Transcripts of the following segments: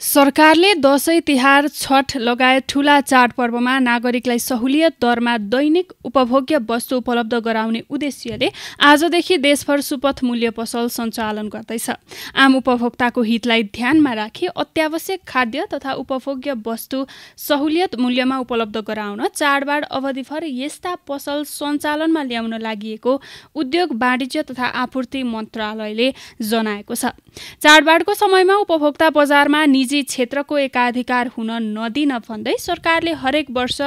सरकारले दसैँ तिहार छठ लगायत ठूला चाडपर्वमा नागरिकलाई सहुलियत दरमा दैनिक उपभोग्य वस्तु उपलब्ध गराउने उद्देश्यले आजदेखि देशभर सुपथ मूल्य पसल सञ्चालन गर्दैछ। आम उपभोक्ताको हितलाई ध्यानमा राखी अत्यावश्यक खाद्य तथा उपभोग्य वस्तु सहुलियत मूल्यमा उपलब्ध गराउन चाडबाड अवधिभर यस्ता पसल सञ्चालनमा ल्याउन लागि उद्योग वाणिज्य तथा आपूर्ति मन्त्रालयले जनाएको छ। चाडबाडको समयमा उपभोक्ता बजारमा निजी क्षेत्रको एकाधिकार हुन नदिन भन्दै सरकारले हरेक वर्ष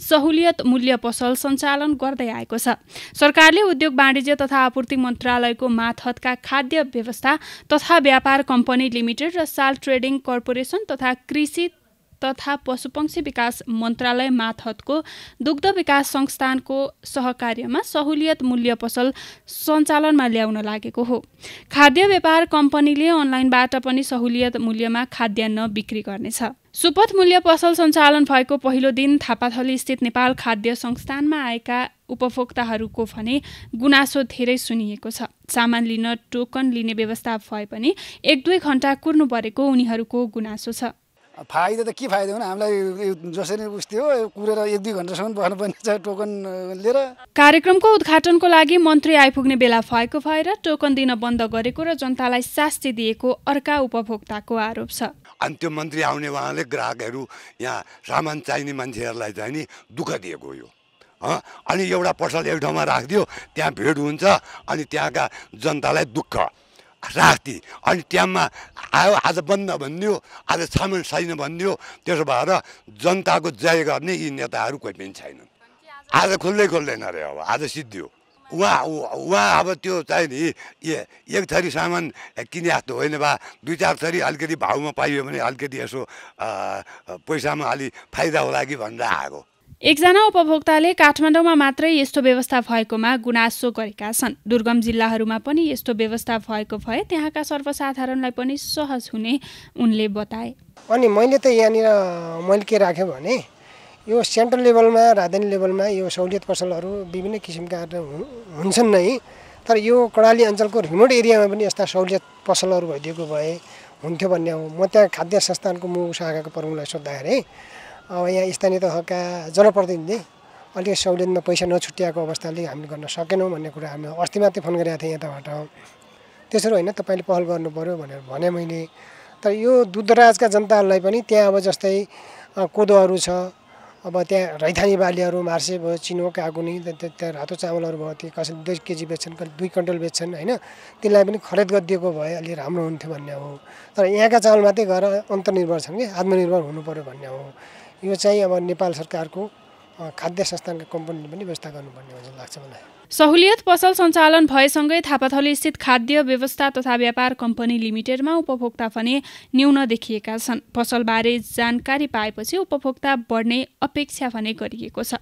सहुलियत मूल्य पसल सञ्चालन गर्दै आएको छ। सरकारले उद्योग वाणिज्य तथा आपूर्ति मन्त्रालयको माथतका खाद्य व्यवस्था तथा व्यापार कम्पनी लिमिटेड र साल ट्रेडिङ कर्पोरेसन तथा कृषि तथा पशुपक्षी विकास मन्त्रालय माथतको दुग्ध विकास संस्थानको सहकार्यमा सहुलियत मूल्य पसल सञ्चालनमा ल्याउन लागेको हो। खाद्य व्यापार कम्पनीले अनलाइनबाट पनि सहुलियत मूल्यमा खाद्यान्न बिक्री गर्नेछ। सुपथ मूल्य पसल सञ्चालन भएको पहिलो दिन थापाथली स्थित नेपाल खाद्य संस्थानमा आएका उपभोक्ताहरूको भने गुनासो धेरै सुनिएको छ। सामान लिन टोकन लिने व्यवस्था भए पनि एक दुई घन्टा कुर्नु परेको उनीहरूको गुनासो छ। फाइदा त के फाइदा भने हामीलाई जसरी उस थियो कुरेर एक दुई घन्टासम्म बस्नुपर्ने छ टोकन लिएर। कार्यक्रमको उद्घाटनको लागि मन्त्री आइपुग्ने बेला भएको भएर टोकन दिन बन्द गरेको र जनतालाई शास्ति दिएको अर्का उपभोक्ताको आरोप छ। अनि त्यो मन्त्री आउने उहाँले ग्राहकहरू यहाँ सामान चाहिने मान्छेहरूलाई चाहिँ नि दुःख दिएको यो। अनि एउटा पसल एक ठाउँमा राखिदियो त्यहाँ भिड हुन्छ अनि त्यहाँका जनतालाई दुःख। राख्थे अनि त्यहाँमा आयो आज बन्द भनिदियो आज सामान छैन भनिदियो त्यसो भएर जनताको जय गर्ने यी नेताहरू कोही पनि छैनन् आज खोल्दै खोल्दैन अरे अब आज सिद्धियो उहाँ उहाँ अब त्यो चाहिँ नि एक थरी सामान किने जस्तो होइन भए दुई चार थरी अलिकति भाउमा पाइयो भने अलिकति यसो पैसामा अलिक फाइदा होला कि भनेर आएको एकजना उपभोक्ताले काठमाडौँमा मात्रै यस्तो व्यवस्था भएकोमा गुनासो गरेका छन्। दुर्गम जिल्लाहरूमा पनि यस्तो व्यवस्था भएको भए त्यहाँका सर्वसाधारणलाई पनि सहज हुने उनले बताए। अनि मैले त यहाँनिर मैले के राखेँ भने यो सेन्ट्रल लेभलमा राजधानी लेभलमा यो सहुलियत पसलहरू विभिन्न किसिमका हुन्छन् नै तर यो कर्णाली अञ्चलको रिमोट एरियामा पनि यस्ता सहुलियत पसलहरू भइदिएको भए हुन्थ्यो भन्ने हो। म त्यहाँ खाद्य संस्थानको मु शाखाको प्रमुखलाई सोद्धाखेरि अब यहाँ स्थानीय तहका जनप्रतिनिधि अलिक सहुलियतमा पैसा नछुट्याएको अवस्थाले हामीले गर्न सकेनौँ भन्ने कुरा हामी अस्ति मात्रै फोन गरेको थिएँ यताबाट। त्यसरी होइन तपाईँले पहल गर्नु पऱ्यो भनेर भने मैले। तर यो दुधराजका जनताहरूलाई पनि त्यहाँ अब जस्तै कोदोहरू छ अब त्यहाँ रैथानी बालीहरू मार्से भयो चिनो कागुनी त्यहाँ रातो चामलहरू भयो त्यो कसैले दुई केजी बेच्छन् कसैले दुई क्विन्टल बेच्छन् होइन? त्यसलाई पनि खरिद गरिदिएको भए अलि राम्रो हुन्थ्यो भन्ने हो। तर यहाँका चामल मात्रै गएर अन्तर्निर्भर छन् कि आत्मनिर्भर हुनु पऱ्यो भन्ने हो। यो चाहिँ अब नेपाल सरकारको खाद्य संस्थानका कम्पनीले पनि व्यवस्था गर्नुपर्ने हुन्छ लाग्छ मलाई। सहुलियत पसल सञ्चालन भएसँगै थापाथली स्थित खाद्य व्यवस्था तथा व्यापार कम्पनी लिमिटेडमा उपभोक्ता भने न्यून देखिएका छन्। पसलबारे जानकारी पाएपछि उपभोक्ता बढ्ने अपेक्षा भने गरिएको छ।